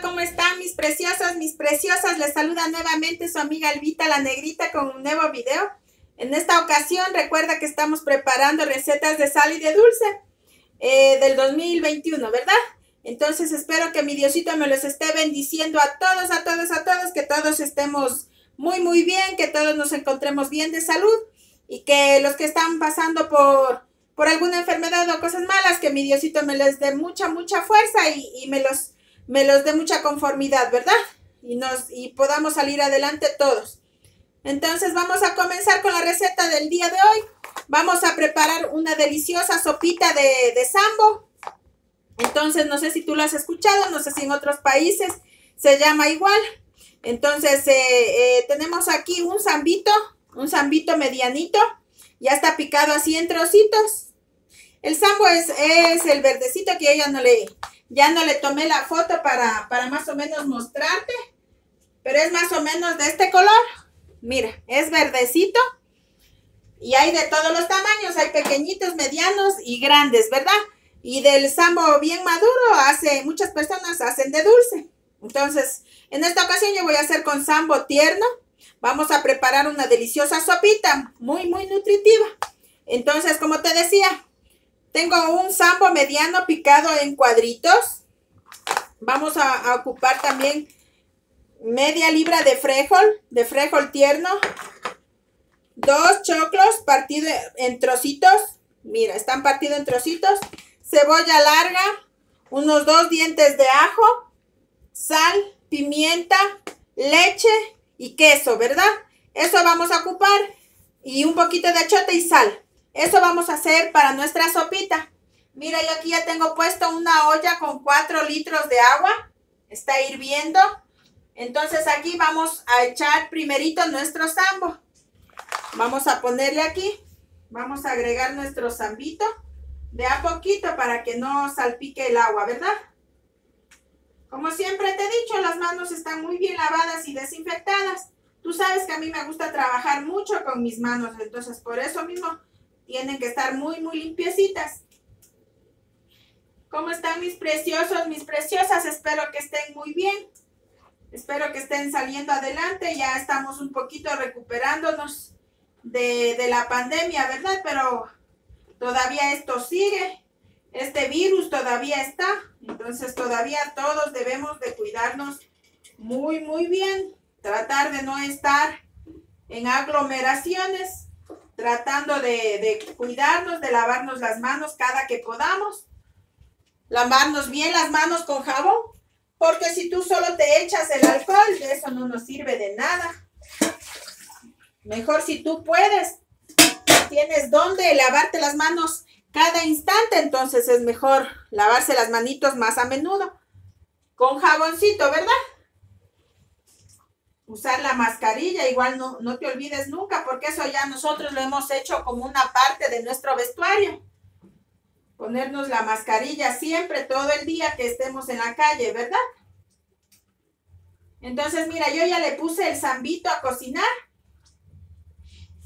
¿cómo están mis preciosas, mis preciosas? Les saluda nuevamente su amiga Elvita la Negrita con un nuevo video. En esta ocasión recuerda que estamos preparando recetas de sal y de dulce eh, del 2021, ¿verdad? Entonces espero que mi Diosito me los esté bendiciendo a todos, a todos, a todos, que todos estemos muy, muy bien, que todos nos encontremos bien de salud y que los que están pasando por, por alguna enfermedad o cosas malas, que mi Diosito me les dé mucha, mucha fuerza y, y me los me los dé mucha conformidad, ¿verdad? Y, nos, y podamos salir adelante todos. Entonces vamos a comenzar con la receta del día de hoy. Vamos a preparar una deliciosa sopita de, de sambo. Entonces no sé si tú lo has escuchado, no sé si en otros países se llama igual. Entonces eh, eh, tenemos aquí un zambito, un zambito medianito. Ya está picado así en trocitos. El sambo es, es el verdecito que ya no le, ya no le tomé la foto para, para más o menos mostrarte. Pero es más o menos de este color. Mira, es verdecito. Y hay de todos los tamaños. Hay pequeñitos, medianos y grandes, ¿verdad? Y del sambo bien maduro, hace, muchas personas hacen de dulce. Entonces, en esta ocasión yo voy a hacer con sambo tierno. Vamos a preparar una deliciosa sopita, muy, muy nutritiva. Entonces, como te decía, tengo un sambo mediano picado en cuadritos. Vamos a, ocupar también media libra de frijol, de frijol tierno. Dos choclos partidos en trocitos. Mira, están partidos en trocitos. Cebolla larga. Unos dos dientes de ajo. Sal, pimienta, leche y queso, ¿verdad? Eso vamos a ocupar. Y un poquito de achote y sal. Eso vamos a hacer para nuestra sopita. Mira, yo aquí ya tengo puesto una olla con 4 litros de agua. Está hirviendo. Entonces aquí vamos a echar primerito nuestro sambo. Vamos a ponerle aquí. Vamos a agregar nuestro zambito de a poquito para que no salpique el agua, ¿verdad? Como siempre te he dicho, las manos están muy bien lavadas y desinfectadas. Tú sabes que a mí me gusta trabajar mucho con mis manos, entonces por eso mismo tienen que estar muy, muy limpiecitas. ¿Cómo están mis preciosos, mis preciosas? Espero que estén muy bien. Espero que estén saliendo adelante. Ya estamos un poquito recuperándonos de, de la pandemia, ¿verdad? Pero todavía esto sigue. Este virus todavía está. Entonces todavía todos debemos de cuidarnos muy, muy bien. Tratar de no estar en aglomeraciones tratando de, cuidarnos, de lavarnos las manos cada que podamos. Lavarnos bien las manos con jabón, porque si tú solo te echas el alcohol, eso no nos sirve de nada. Mejor si tú puedes, tienes donde lavarte las manos cada instante, entonces es mejor lavarse las manitos más a menudo. Con jaboncito, ¿verdad? Usar la mascarilla, igual no, no te olvides nunca, porque eso ya nosotros lo hemos hecho como una parte de nuestro vestuario. Ponernos la mascarilla siempre, todo el día que estemos en la calle, ¿verdad? Entonces, mira, yo ya le puse el zambito a cocinar.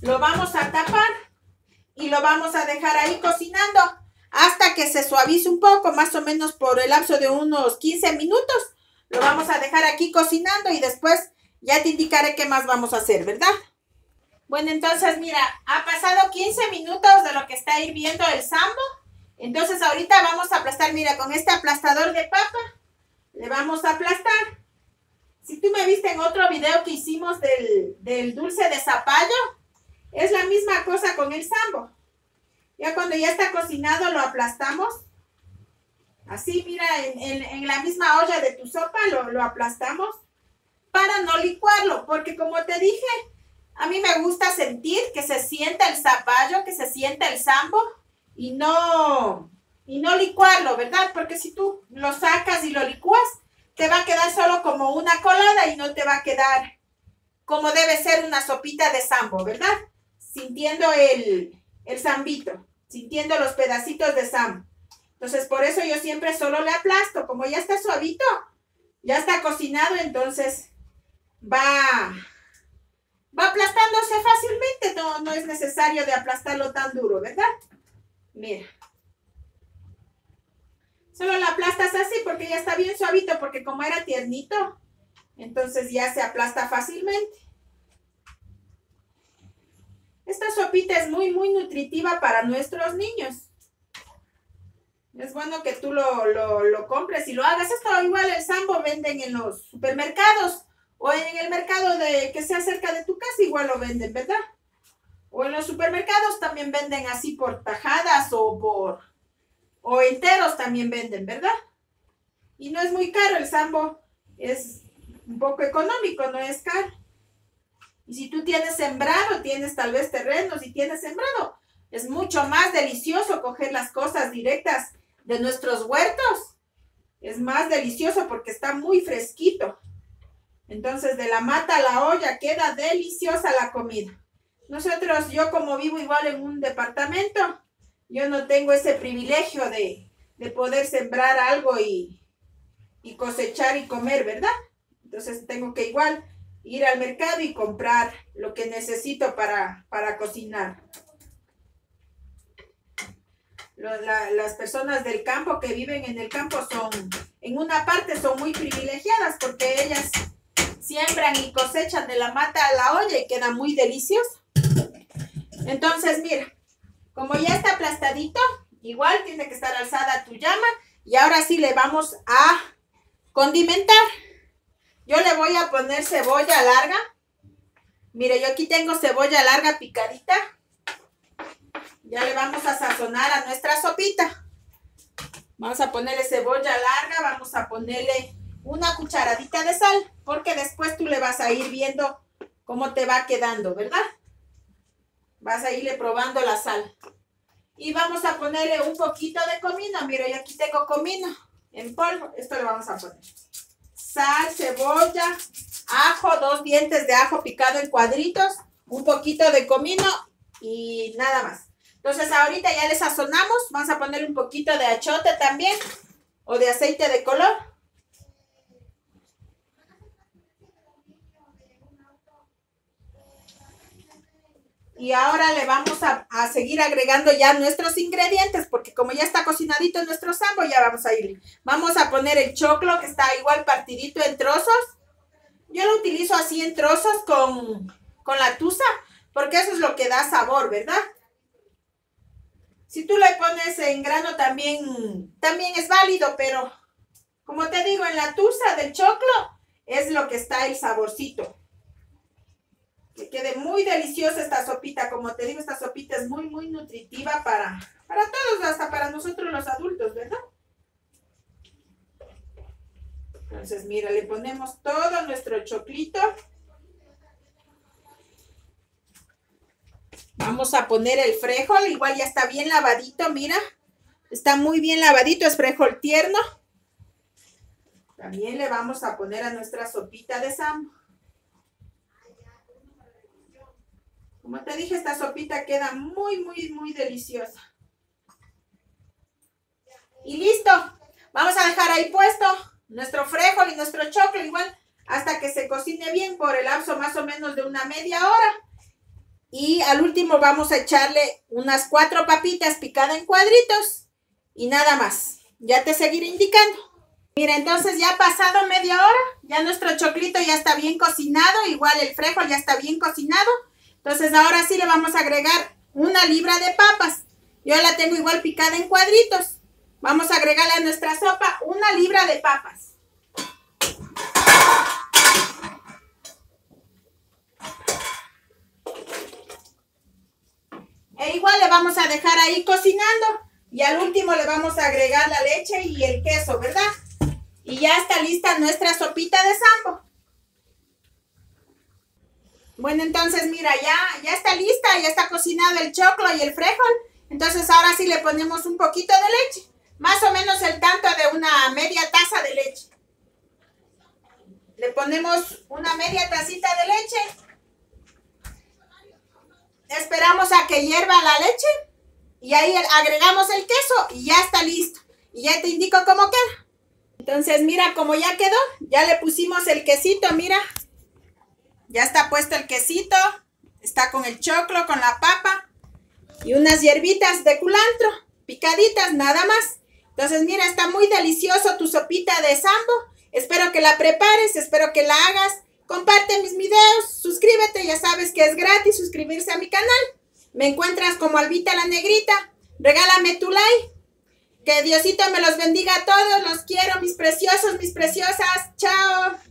Lo vamos a tapar y lo vamos a dejar ahí cocinando hasta que se suavice un poco, más o menos por el lapso de unos 15 minutos. Lo vamos a dejar aquí cocinando y después ya te indicaré qué más vamos a hacer, ¿verdad? Bueno, entonces mira, ha pasado 15 minutos de lo que está hirviendo el sambo. Entonces ahorita vamos a aplastar, mira, con este aplastador de papa, le vamos a aplastar. Si tú me viste en otro video que hicimos del, dulce de zapallo, es la misma cosa con el sambo. Ya cuando ya está cocinado lo aplastamos. Así, mira, en, la misma olla de tu sopa lo, lo aplastamos para no licuarlo, porque como te dije, a mí me gusta sentir que se sienta el zapallo, que se sienta el sambo y no, y no licuarlo, ¿verdad? Porque si tú lo sacas y lo licuas, te va a quedar solo como una colada y no te va a quedar como debe ser una sopita de sambo, ¿verdad? Sintiendo el, el zambito, sintiendo los pedacitos de sambo. Entonces, por eso yo siempre solo le aplasto. Como ya está suavito, ya está cocinado, entonces va, va aplastándose fácilmente, no, no es necesario de aplastarlo tan duro, ¿verdad? Mira. Solo la aplastas así porque ya está bien suavito, porque como era tiernito, entonces ya se aplasta fácilmente. Esta sopita es muy, muy nutritiva para nuestros niños. Es bueno que tú lo, lo, compres y lo hagas. Esto igual el sambo venden en los supermercados o en el mercado de que sea cerca de tu casa igual lo venden, ¿verdad? O en los supermercados también venden así por tajadas o por o enteros también venden, ¿verdad? Y no es muy caro el sambo, es un poco económico, no es caro. Y si tú tienes sembrado, tienes tal vez terrenos y tienes sembrado, es mucho más delicioso coger las cosas directas de nuestros huertos. Es más delicioso porque está muy fresquito. Entonces, de la mata a la olla queda deliciosa la comida. Nosotros, yo como vivo igual en un departamento, yo no tengo ese privilegio de, poder sembrar algo y, y, cosechar y comer, ¿verdad? Entonces tengo que igual ir al mercado y comprar lo que necesito para, para cocinar las personas del campo que viven en el campo son, en una parte son muy privilegiadas porque ellas siembran y cosechan de la mata a la olla y queda muy delicioso. Entonces, mira, como ya está aplastadito, igual tiene que estar alzada tu llama y ahora sí le vamos a condimentar. Yo le voy a poner cebolla larga. Mire, yo aquí tengo cebolla larga picadita ya le vamos a sazonar a nuestra sopita. Vamos a ponerle cebolla larga, vamos a ponerle una cucharadita de sal, porque después tú le vas a ir viendo cómo te va quedando, ¿verdad? Vas a irle probando la sal. Y vamos a ponerle un poquito de comino. Mira, yo aquí tengo comino en polvo. Esto le vamos a poner. Sal, cebolla, ajo, dos dientes de ajo picado en cuadritos, un poquito de comino y nada más. Entonces ahorita ya le sazonamos. Vamos a ponerle un poquito de achote también. O de aceite de color. Y ahora le vamos a, seguir agregando ya nuestros ingredientes, porque como ya está cocinadito nuestro sambo, ya vamos a ir. Vamos a poner el choclo, que está igual partidito en trozos. Yo lo utilizo así en trozos con, con la tusa, porque eso es lo que da sabor, ¿verdad? Si tú le pones en grano también, también es válido, pero como te digo, en la tusa del choclo es lo que está el saborcito. Que quede muy deliciosa esta sopita. Como te digo, esta sopita es muy, muy nutritiva para, para todos, hasta para nosotros los adultos, ¿verdad? Entonces, mira, le ponemos todo nuestro choclito. Vamos a poner el frijol, igual ya está bien lavadito, mira. Está muy bien lavadito, es frijol tierno. También le vamos a poner a nuestra sopita de sambo. Como te dije, esta sopita queda muy, muy, muy deliciosa. Y listo. Vamos a dejar ahí puesto nuestro frijol y nuestro choclo igual hasta que se cocine bien por el lapso más o menos de una media hora. Y al último vamos a echarle unas cuatro papitas picadas en cuadritos y nada más. Ya te seguiré indicando. Mira, entonces ya ha pasado media hora, ya nuestro choclito ya está bien cocinado, igual el frijol ya está bien cocinado. Entonces ahora sí le vamos a agregar una libra de papas. Yo la tengo igual picada en cuadritos. Vamos a agregarle a nuestra sopa una libra de papas. E igual le vamos a dejar ahí cocinando. Y al último le vamos a agregar la leche y el queso, ¿verdad? Y ya está lista nuestra sopita de sambo. Bueno, entonces mira, ya, ya está lista, ya está cocinado el choclo y el frijol. Entonces ahora sí le ponemos un poquito de leche. Más o menos el tanto de una media taza de leche. Le ponemos una media tacita de leche esperamos a que hierva la leche y ahí agregamos el queso y ya está listo. Y ya te indico cómo queda. Entonces, mira cómo ya quedó. Ya le pusimos el quesito, mira. Ya está puesto el quesito. Está con el choclo, con la papa. Y unas hierbitas de culantro, picaditas, nada más. Entonces, mira, está muy delicioso tu sopita de sambo. Espero que la prepares, espero que la hagas. Comparte mis videos, suscríbete, ya sabes que es gratis suscribirse a mi canal. Me encuentras como Albita la Negrita. Regálame tu like. Que Diosito me los bendiga a todos. Los quiero, mis preciosos, mis preciosas. Chao.